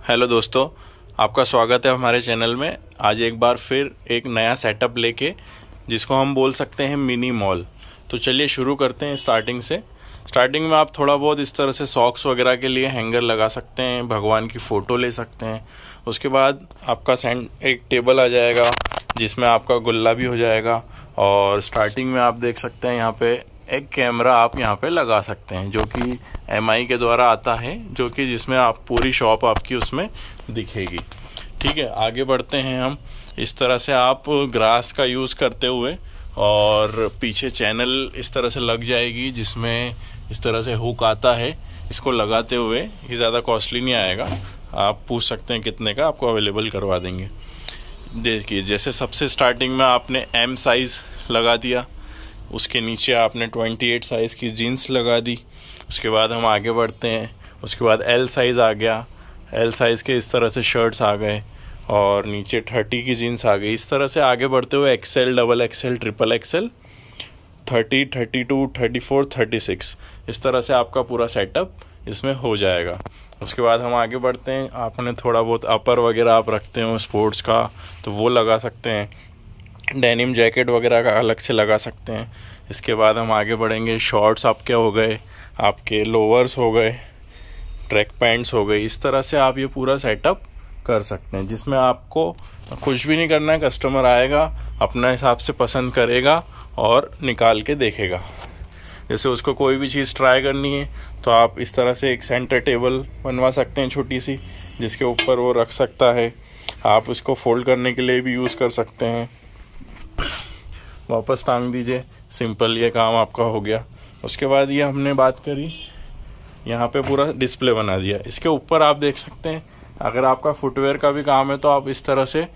Hello दोस्तों, आपका स्वागत है हमारे चैनल में। आज एक बार फिर एक नया सेटअप लेके, जिसको हम बोल सकते हैं मिनी मॉल तो चलिए शुरू करते हैं स्टार्टिंग से। स्टार्टिंग में आप थोड़ा बहुत इस तरह से सॉक्स वगैरह के लिए हैंगर लगा सकते हैं, भगवान की फ़ोटो ले सकते हैं। उसके बाद आपका सेंट एक टेबल आ जाएगा, जिसमें आपका गुल्ला भी हो जाएगा। और स्टार्टिंग में आप देख सकते हैं यहाँ पे एक कैमरा आप यहाँ पे लगा सकते हैं, जो कि एमआई के द्वारा आता है, जो कि जिसमें आप पूरी शॉप आपकी उसमें दिखेगी। ठीक है, आगे बढ़ते हैं हम। इस तरह से आप ग्रास का यूज़ करते हुए और पीछे चैनल इस तरह से लग जाएगी, जिसमें इस तरह से हुक आता है, इसको लगाते हुए ये ज़्यादा कॉस्टली नहीं आएगा। आप पूछ सकते हैं कितने का, आपको अवेलेबल करवा देंगे। देखिए, जैसे सबसे स्टार्टिंग में आपने एम साइज़ लगा दिया उसके नीचे आपने 28 साइज़ की जीन्स लगा दी। उसके बाद हम आगे बढ़ते हैं। उसके बाद एल साइज़ आ गया। एल साइज़ के इस तरह से शर्ट्स आ गए और नीचे 30 की जीन्स आ गई। इस तरह से आगे बढ़ते हुए excel double excel triple excel 30, 32, 34, 36 इस तरह से आपका पूरा सेटअप इसमें हो जाएगा। उसके बाद हम आगे बढ़ते हैं। आपने थोड़ा बहुत अपर वगैरह आप रखते हो स्पोर्ट्स का तो वो लगा सकते हैं। डेनिम जैकेट वगैरह का अलग से लगा सकते हैं। इसके बाद हम आगे बढ़ेंगे। शॉर्ट्स आपके हो गए? आपके लोअर्स हो गए, ट्रैक पैंट्स हो गए इस तरह से आप ये पूरा सेटअप कर सकते हैं, जिसमें आपको कुछ भी नहीं करना है। कस्टमर आएगा, अपना हिसाब से पसंद करेगा और निकाल के देखेगा। जैसे उसको कोई भी चीज़ ट्राई करनी है तो आप इस तरह से एक सेंटर टेबल बनवा सकते हैं छोटी सी, जिसके ऊपर वो रख सकता है। आप उसको फोल्ड करने के लिए भी यूज़ कर सकते हैं। वापस टांग दीजिए। सिंपल ये काम आपका हो गया। उसके बाद ये हमने बात करी। यहाँ पे पूरा डिस्प्ले बना दिया। इसके ऊपर आप देख सकते हैं, अगर आपका फुटवेयर का भी काम है तो आप इस तरह से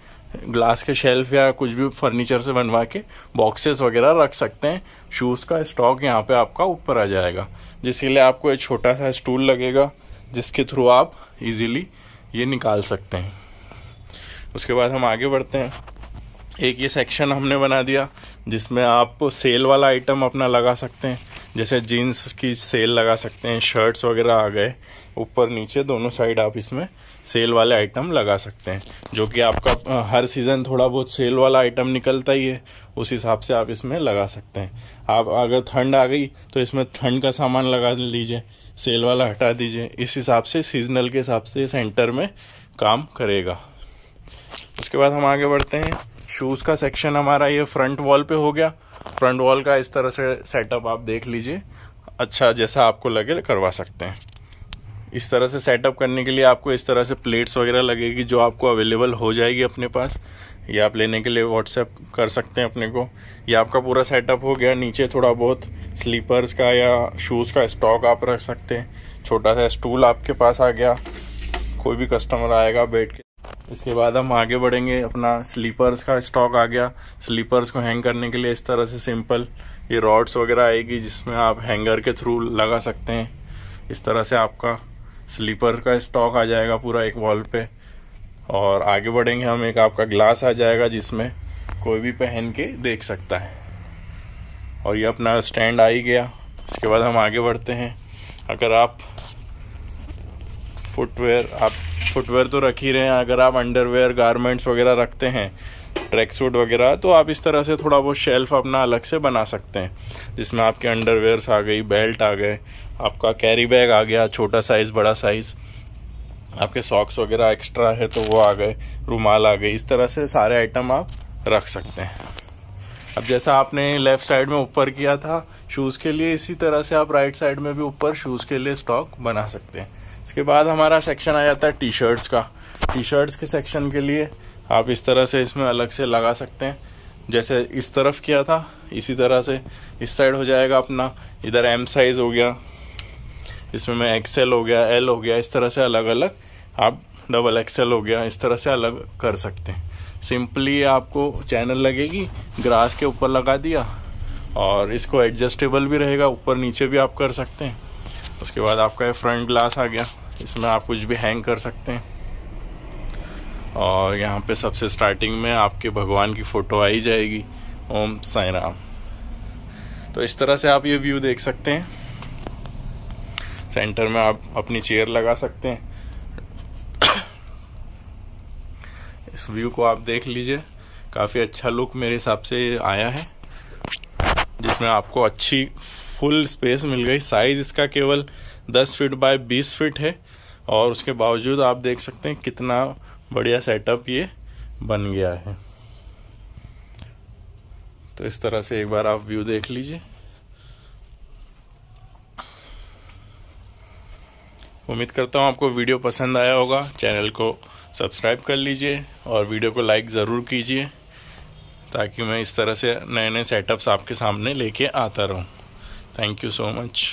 ग्लास के शेल्फ या कुछ भी फर्नीचर से बनवा के बॉक्सेस वगैरह रख सकते हैं। शूज़ का स्टॉक यहाँ पे आपका ऊपर आ जाएगा। जिसके लिए आपको एक छोटा सा स्टूल लगेगा, जिसके थ्रू आप इजीली ये निकाल सकते हैं। उसके बाद हम आगे बढ़ते हैं। एक ये सेक्शन हमने बना दिया, जिसमें आप सेल वाला आइटम अपना लगा सकते हैं। जैसे जीन्स की सेल लगा सकते हैं शर्ट्स वगैरह आ गए, ऊपर नीचे दोनों साइड आप इसमें सेल वाले आइटम लगा सकते हैं। जो कि आपका हर सीज़न थोड़ा बहुत सेल वाला आइटम निकलता ही है, उस हिसाब से आप इसमें लगा सकते हैं। आप अगर ठंड आ गई तो इसमें ठंड का सामान लगा लीजिए सेल वाला हटा दीजिए। इस हिसाब से सीजनल के हिसाब से सेंटर में काम करेगा। उसके बाद हम आगे बढ़ते हैं। शूज़ का सेक्शन हमारा ये फ्रंट वॉल पे हो गया। फ्रंट वॉल का इस तरह से सेटअप आप देख लीजिए। अच्छा जैसा आपको लगे, करवा सकते हैं। इस तरह से सेटअप करने के लिए आपको इस तरह से प्लेट्स वगैरह लगेगी जो आपको अवेलेबल हो जाएगी अपने पास। ये आप लेने के लिए व्हाट्सएप कर सकते हैं अपने को। ये आपका पूरा सेटअप हो गया। नीचे थोड़ा बहुत स्लीपर्स का या शूज़ का स्टॉक आप रख सकते हैं। छोटा सा स्टूल आपके पास आ गया। कोई भी कस्टमर आएगा, बैठ के इसके बाद हम आगे बढ़ेंगे, अपना स्लीपर्स का स्टॉक आ गया। स्लीपर्स को हैंग करने के लिए इस तरह से सिंपल ये रॉड्स वगैरह आएगी जिसमें आप हैंगर के थ्रू लगा सकते हैं। इस तरह से आपका स्लीपर का स्टॉक आ जाएगा पूरा एक वॉल पे। और आगे बढ़ेंगे हम, एक आपका ग्लास आ जाएगा जिसमें कोई भी पहन के देख सकता है। और ये अपना स्टैंड आ ही गया। इसके बाद हम आगे बढ़ते हैं। अगर आप फुटवेयर आप फुटवेयर तो रख ही रहे हैं। अगर आप अंडरवेयर गारमेंट्स वगैरह रखते हैं ट्रैक सूट वगैरह तो आप इस तरह से थोड़ा बहुत शेल्फ अपना अलग से बना सकते हैं। जिसमें आपके अंडरवेयर्स आ गई बेल्ट आ गए, आपका कैरी बैग आ गया, छोटा साइज़ बड़ा साइज़ आपके सॉक्स वगैरह एक्स्ट्रा है तो वो आ गए, रुमाल आ गए, इस तरह से सारे आइटम आप रख सकते हैं। अब जैसा आपने लेफ़्ट साइड में ऊपर किया था शूज़ के लिए इसी तरह से आप राइट साइड में भी ऊपर शूज़ के लिए स्टॉक बना सकते हैं। इसके बाद हमारा सेक्शन आ जाता है टी शर्ट्स का। टी शर्ट्स के सेक्शन के लिए आप इस तरह से इसमें अलग से लगा सकते हैं। जैसे इस तरफ़ किया था, इसी तरह से इस साइड हो जाएगा अपना। इधर एम साइज़ हो गया, इसमें मैं एक्सएल हो गया एल हो गया, इस तरह से अलग अलग आप डबल एक्सएल हो गया, इस तरह से अलग कर सकते हैं। सिंपली आपको चैनल लगेगी ग्रास के ऊपर लगा दिया और इसको एडजस्टेबल भी रहेगा, ऊपर नीचे भी आप कर सकते हैं। उसके बाद आपका ये फ्रंट ग्लास आ गया। इसमें आप कुछ भी हैंग कर सकते हैं। और यहाँ पे सबसे स्टार्टिंग में आपके भगवान की फ़ोटो आई जाएगी। ओम साई राम। तो इस तरह से आप ये व्यू देख सकते हैं। सेंटर में आप अपनी चेयर लगा सकते हैं। इस व्यू को आप देख लीजिए। काफ़ी अच्छा लुक मेरे हिसाब से आया है। जिसमें आपको अच्छी फुल स्पेस मिल गई। साइज़ इसका केवल 10 फीट बाय 20 फीट है और उसके बावजूद आप देख सकते हैं कितना बढ़िया सेटअप ये बन गया है। तो इस तरह से एक बार आप व्यू देख लीजिए। उम्मीद करता हूँ आपको वीडियो पसंद आया होगा। चैनल को सब्सक्राइब कर लीजिए और वीडियो को लाइक ज़रूर कीजिए ताकि मैं इस तरह से नए नए सेटअप्स आपके सामने लेके आता रहूँ। Thank you so much